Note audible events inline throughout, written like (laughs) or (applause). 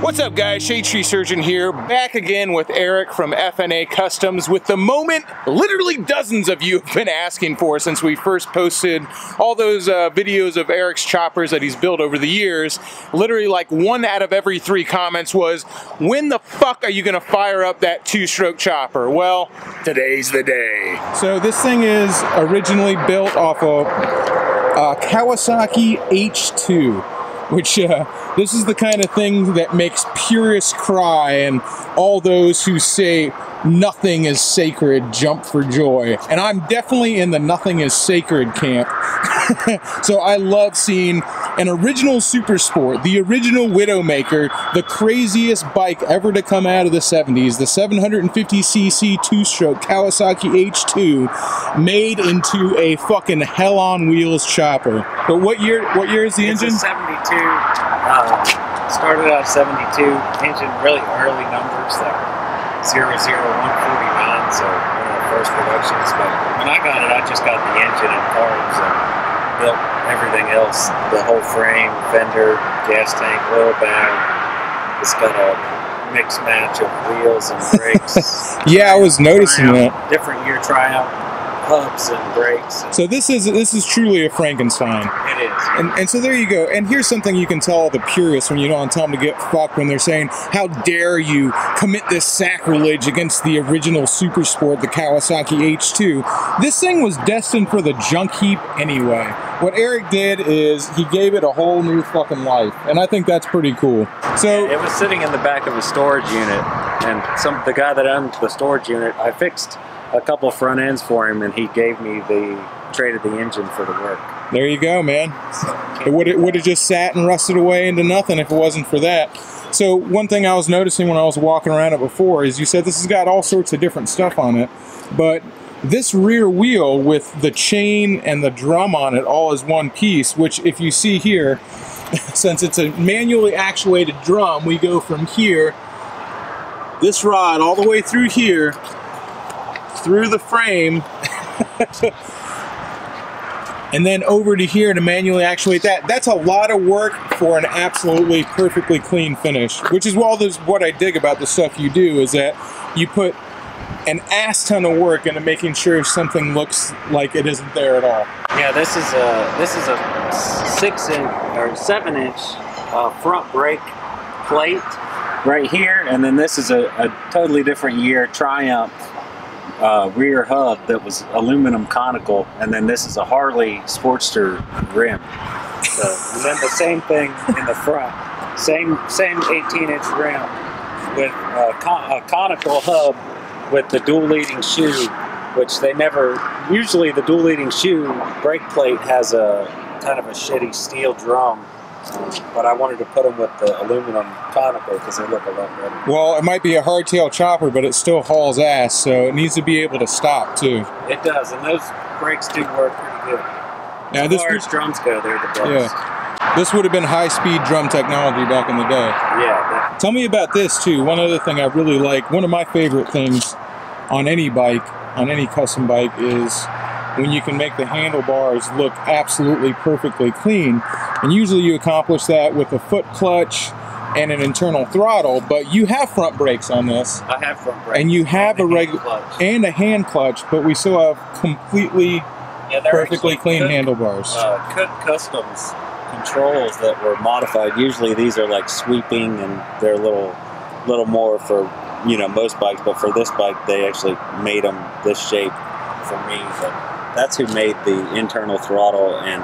What's up guys, Shade Tree Surgeon here, back again with Eric from FNA Customs with the moment literally dozens of you have been asking for since we first posted all those uh, videos of Eric's choppers that he's built over the years. Literally like one out of every three comments was, when the fuck are you gonna fire up that two-stroke chopper? Well, today's the day. So this thing is originally built off of uh, Kawasaki H2 which uh, this is the kind of thing that makes purists cry and all those who say nothing is sacred jump for joy. And I'm definitely in the nothing is sacred camp. (laughs) so I love seeing an original super sport, the original Widowmaker, the craziest bike ever to come out of the 70s, the 750cc two-stroke Kawasaki H2 made into a fucking hell on wheels chopper. But what year what year is the it's engine? 72. Uh, started out 72. Engine really early numbers like 00149. So one of the first productions. But when I got it, I just got the engine and parts and built everything else. The whole frame, fender, gas tank, oil bag. It's got a mixed match of wheels and brakes. (laughs) Yeah, I was noticing Triumph, that. Different year Triumph hubs and brakes. and So this is this is truly a Frankenstein. it. And, and so there you go. And here's something you can tell the purists when you don't tell them to get fucked when they're saying, "How dare you commit this sacrilege against the original super sport, the Kawasaki H2?" This thing was destined for the junk heap anyway. What Eric did is he gave it a whole new fucking life, and I think that's pretty cool. So It was sitting in the back of a storage unit, and some the guy that owned the storage unit, I fixed a couple front ends for him, and he gave me the traded the engine for the work. There you go, man. It would it would have just sat and rusted away into nothing if it wasn't for that. So one thing I was noticing when I was walking around it before is you said this has got all sorts of different stuff on it, but this rear wheel with the chain and the drum on it all is one piece, which if you see here, (laughs) since it's a manually actuated drum, we go from here, this rod all the way through here, through the frame, (laughs) and then over to here to manually actuate that. That's a lot of work for an absolutely perfectly clean finish, which is all this, what I dig about the stuff you do is that you put an ass ton of work into making sure something looks like it isn't there at all. yeah, this is a this is a six inch or seven inch uh, front brake plate right here, and then this is a, a totally different year Triumph uh, rear hub that was aluminum conical, and then this is a Harley Sportster rim. So, and then the same thing in the front, same same 18 inch rim with a, con- a conical hub with the dual leading shoe, which they never. Usually, the dual leading shoe brake plate has a kind of a shitty steel drum. But I wanted to put them with the aluminum conical because they look a lot better. Well, it might be a hardtail chopper, but it still hauls ass, so it needs to be able to stop too. It does, and those brakes do work pretty good. Now As this far as drums go, they're the best. Yeah. this would have been high-speed drum technology back in the day. Yeah, Tell me about this too. One other thing I really like, one of my favorite things on any bike, on any custom bike, is when you can make the handlebars look absolutely perfectly clean. And usually you accomplish that with a foot clutch and an internal throttle, but you have front brakes on this I have front brakes. and you have a and hand regular clutch. and a hand clutch, but we still have completely Yeah, perfectly clean Cook- handlebars. Uh, Cook Customs controls that were modified. Usually these are like sweeping and they're a little, little more for you know most bikes, but for this bike they actually made them this shape for me. But that's who made the internal throttle and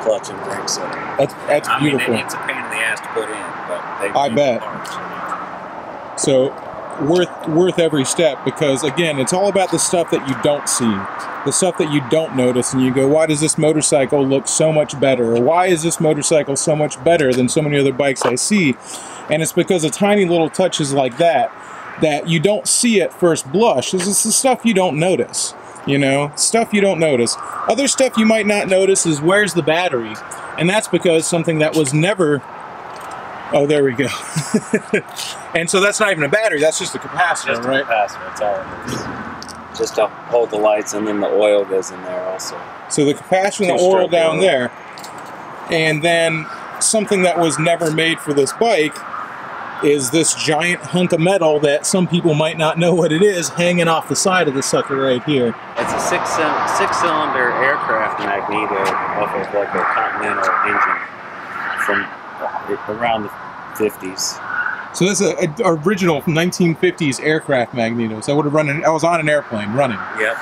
clutch and brake setup. That's that's I beautiful. mean, it's a pain in the ass to put in, but they. I bet. parts. So worth worth every step because again, it's all about the stuff that you don't see, the stuff that you don't notice, and you go, why does this motorcycle look so much better, or why is this motorcycle so much better than so many other bikes I see? And it's because of tiny little touches like that that you don't see at first blush. This is the stuff you don't notice. You know, stuff you don't notice. Other stuff you might not notice is where's the battery, and that's because something that was never Oh, there we go. (laughs) and so that's not even a battery, that's just a capacitor, Just a right? capacitor, that's all it is. Just to hold the lights, and then the oil goes in there also. So the capacitor and the oil down oil. there. And then something that was never made for this bike is this giant hunk of metal that some people might not know what it is hanging off the side of the sucker right here. It's a six six cylinder aircraft magneto off of like a Continental engine from around the 50s. So this is an original 1950s aircraft magneto. So I would have run. An, I was on an airplane running. Yep.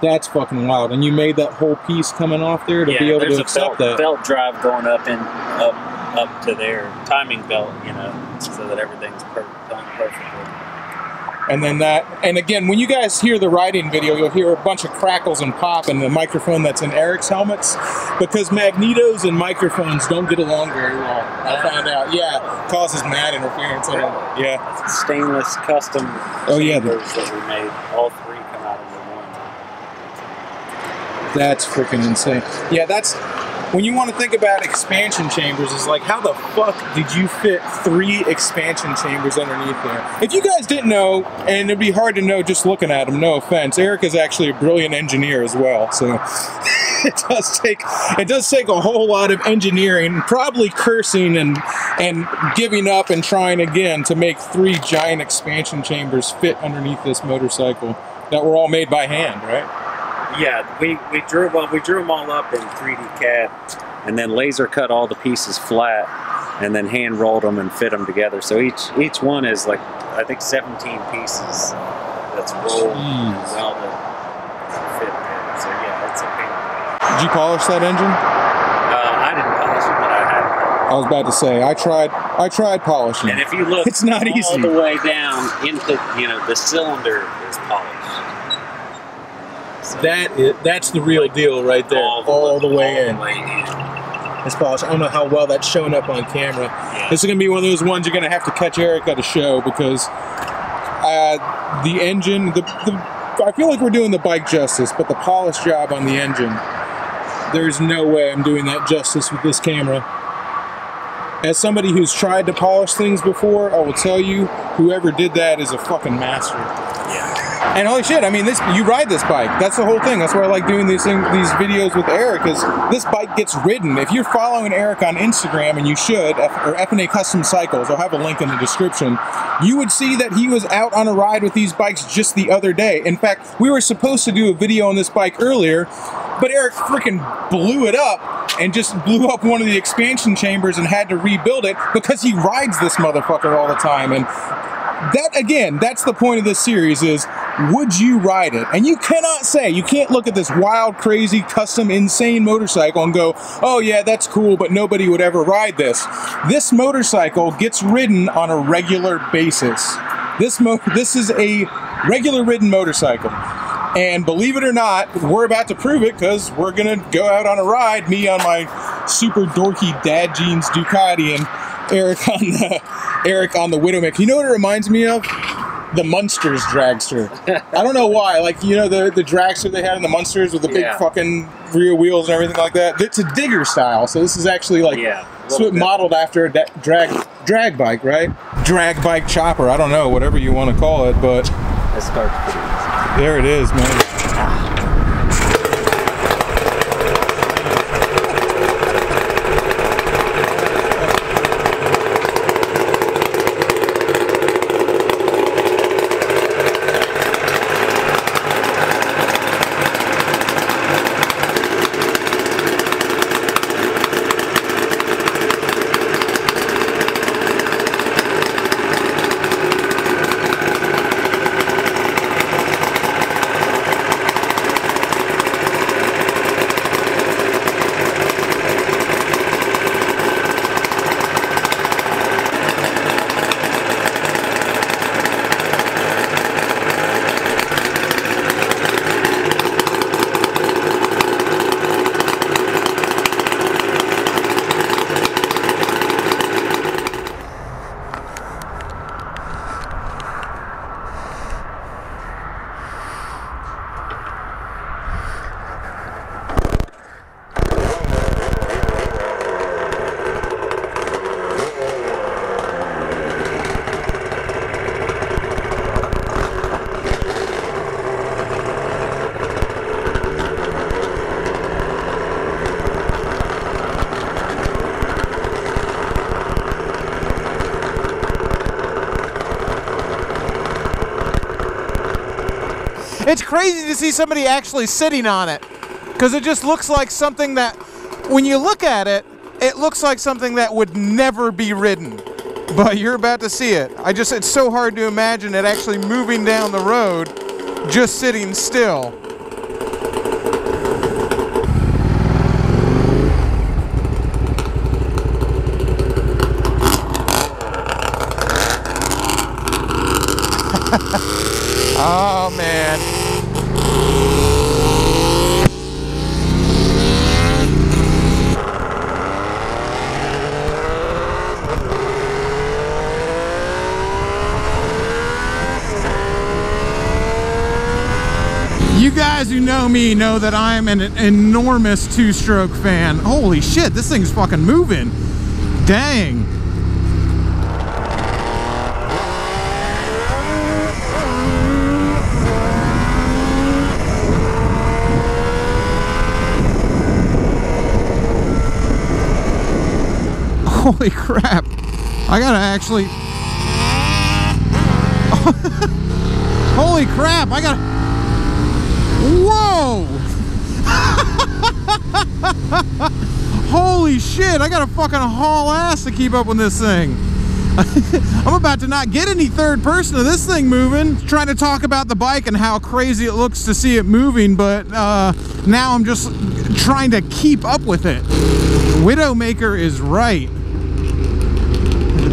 That's fucking wild. And you made that whole piece coming off there to yeah, be able to a accept belt, that. belt drive going up and up up to their timing belt, you know, so that everything's per- done perfectly. And then that, and again, when you guys hear the riding video, you'll hear a bunch of crackles and pop in the microphone that's in Eric's helmets because magnetos and microphones don't get along very well. I found out. Yeah, causes mad interference. Yeah. A stainless custom Oh, yeah, that we made. All three come out of the one. That's freaking insane. Yeah, that's when you want to think about expansion chambers. Is like, how the fuck did you fit three expansion chambers underneath there? If you guys didn't know, and it'd be hard to know just looking at him. No offense, Eric is actually a brilliant engineer as well. So (laughs) it does take it does take a whole lot of engineering, probably cursing and and giving up and trying again to make three giant expansion chambers fit underneath this motorcycle that were all made by hand, right? Yeah, we, we drew well, we drew them all up in 3D CAD, and then laser cut all the pieces flat, and then hand rolled them and fit them together. So each each one is like I think 17 pieces that's rolled and Jeez. welded to fit there. So yeah, it's a pain. Did you polish that engine? Uh, I didn't polish it, but I had it. I was about to say I tried. I tried polishing. And if you look, (laughs) It's not all easy. the way down into you know the cylinder is polished. That is, that's the real deal right there, all, the way all in. The way in. It's polished. I don't know how well that's showing up on camera. Yeah. This is gonna be one of those ones you're gonna have to catch Eric at a show because uh, the engine, the, the I feel like we're doing the bike justice, but the polish job on the engine, there's no way I'm doing that justice with this camera. As somebody who's tried to polish things before, I will tell you, whoever did that is a fucking master. And holy shit, I mean, this you ride this bike. That's the whole thing. That's why I like doing these these videos with Eric, is this bike gets ridden. If you're following Eric on Instagram, and you should, or FNA Custom Cycles, I'll have a link in the description. You would see that he was out on a ride with these bikes just the other day. In fact, we were supposed to do a video on this bike earlier, but Eric freaking blew it up and just blew up one of the expansion chambers and had to rebuild it because he rides this motherfucker all the time. And that again that's the point of this series is would you ride it and you cannot say you can't look at this wild crazy custom insane motorcycle and go oh yeah that's cool but nobody would ever ride this this motorcycle gets ridden on a regular basis this mo- this is a regular ridden motorcycle and believe it or not we're about to prove it because we're gonna go out on a ride me on my super dorky dad jeans ducati and eric on the Eric on the Widowmaker. You know what it reminds me of? The Munsters dragster. I don't know why. Like you know the the dragster they had in the Munsters with the big Yeah. fucking rear wheels and everything like that. It's a digger style, so this is actually like Yeah, so it modeled after a drag drag bike, right? Drag bike chopper. I don't know, whatever you want to call it, but It starts pretty easy. there it is, man. It's crazy to see somebody actually sitting on it because it just looks like something that, when you look at it, it looks like something that would never be ridden. But you're about to see it. I just, it's so hard to imagine it actually moving down the road, just sitting still. (laughs) oh man. You guys who know me know that I'm an enormous two-stroke fan. Holy shit, this thing's fucking moving. Dang. Holy crap. I gotta actually... (laughs) Holy crap, I gotta... Whoa! (laughs) Holy shit, I gotta fucking haul ass to keep up with this thing. (laughs) I'm about to not get any third person of this thing moving. Trying to talk about the bike and how crazy it looks to see it moving, but uh, now I'm just trying to keep up with it. Widowmaker is right.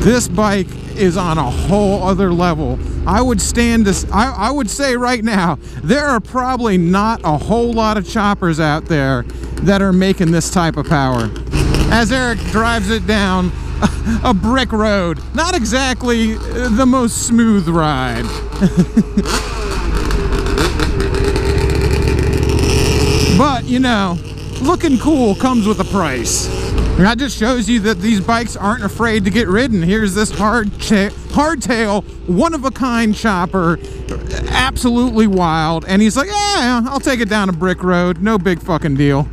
This bike is on a whole other level. I would stand this, I, I would say right now, there are probably not a whole lot of choppers out there that are making this type of power. As Eric drives it down (laughs) a brick road, not exactly uh, the most smooth ride. (laughs) but, you know, looking cool comes with a price. And that just shows you that these bikes aren't afraid to get ridden. Here's this hard hardtail, one-of-a-kind chopper, absolutely wild. And he's like, yeah, I'll take it down a brick road. No big fucking deal.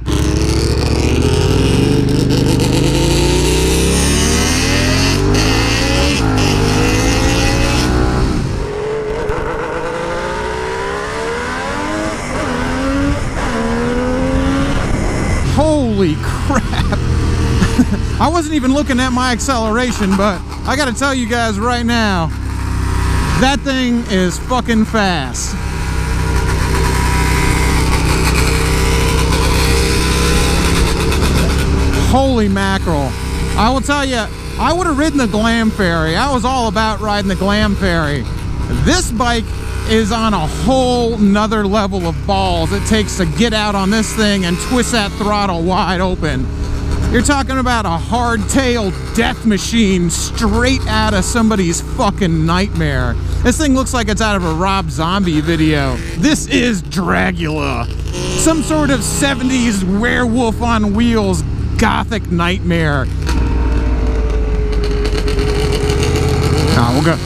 Holy crap. I wasn't even looking at my acceleration, but I gotta tell you guys right now, that thing is fucking fast. Holy mackerel. I will tell you, I would have ridden the Glam Fairy. I was all about riding the Glam Fairy. This bike is on a whole nother level of balls it takes to get out on this thing and twist that throttle wide open. You're talking about a hard-tailed death machine straight out of somebody's fucking nightmare. This thing looks like it's out of a Rob Zombie video. This is Dragula. Some sort of 70s werewolf on wheels gothic nightmare. Oh, we'll go.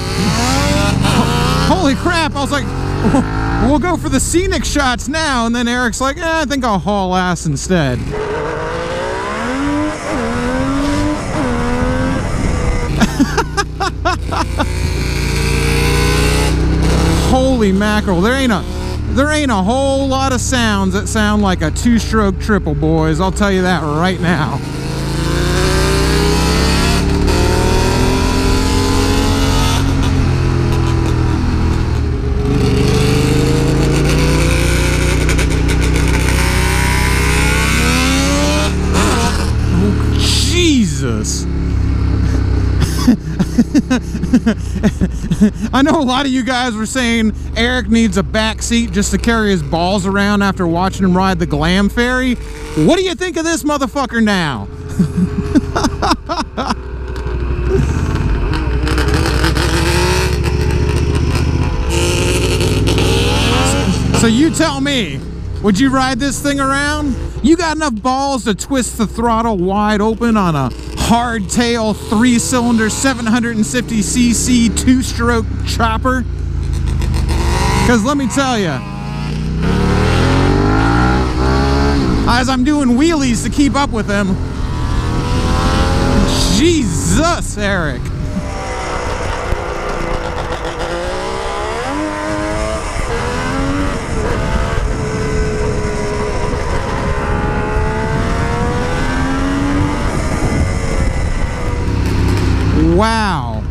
Holy crap, I was like, we'll go for the scenic shots now, and then Eric's like, eh, I think I'll haul ass instead. Holy mackerel, there ain't a there ain't a whole lot of sounds that sound like a two-stroke triple, boys. I'll tell you that right now. Oh, Jesus. (laughs) (laughs) I know a lot of you guys were saying Eric needs a back seat just to carry his balls around after watching him ride the Glam Fairy. What do you think of this motherfucker now? (laughs) so you tell me, would you ride this thing around? You got enough balls to twist the throttle wide open on a hardtail three-cylinder 750cc two-stroke chopper? Because let me tell you, as I'm doing wheelies to keep up with him, Jesus, Eric. Wow.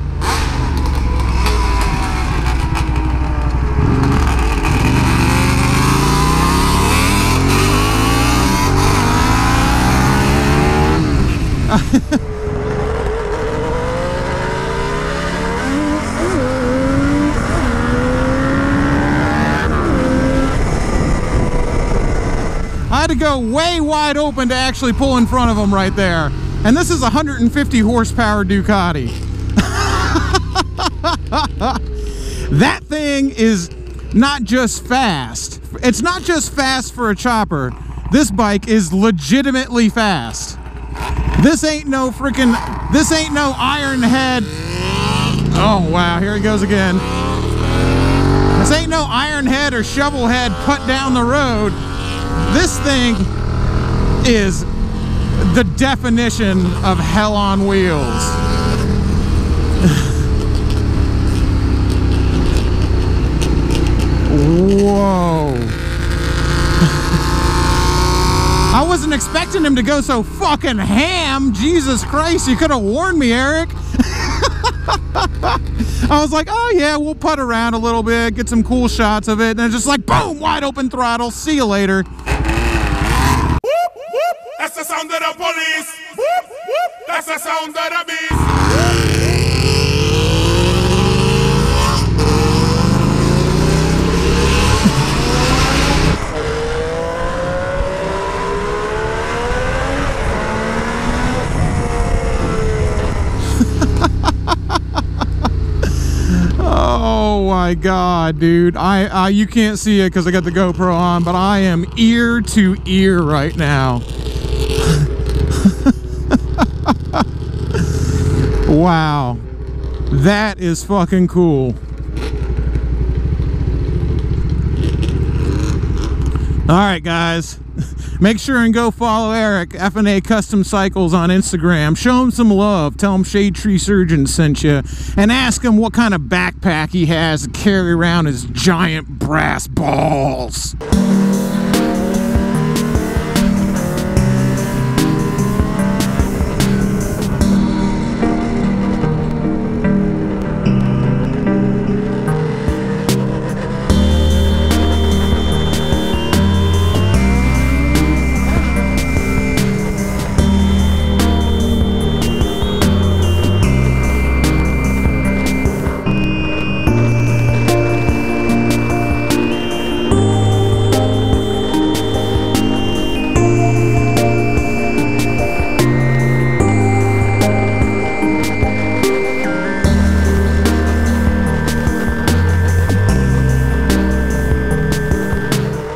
(laughs) I had to go way wide open to actually pull in front of him right there. And this is a 150 horsepower Ducati. that thing is not just fast. It's not just fast for a chopper. This bike is legitimately fast. This ain't no freaking, this ain't no iron head. Oh wow, here he goes again. This ain't no iron head or shovel head put down the road. This thing is the definition of hell on wheels. Whoa. I wasn't expecting him to go so fucking ham. Jesus Christ, you could have warned me, Eric. (laughs) I was like, oh yeah, we'll putt around a little bit, get some cool shots of it, and then just like, boom, wide open throttle. See you later. Sound of the police. That's the sound of the beast. (laughs) Oh my god, dude. I, I you can't see it because I got the GoPro on, but I am ear to ear right now. (laughs) wow. That is fucking cool. All right, guys. (laughs) Make sure and go follow Eric, FNA Custom Cycles on Instagram. Show him some love. Tell him Shade Tree Surgeon sent you. And ask him what kind of backpack he has to carry around his giant brass balls.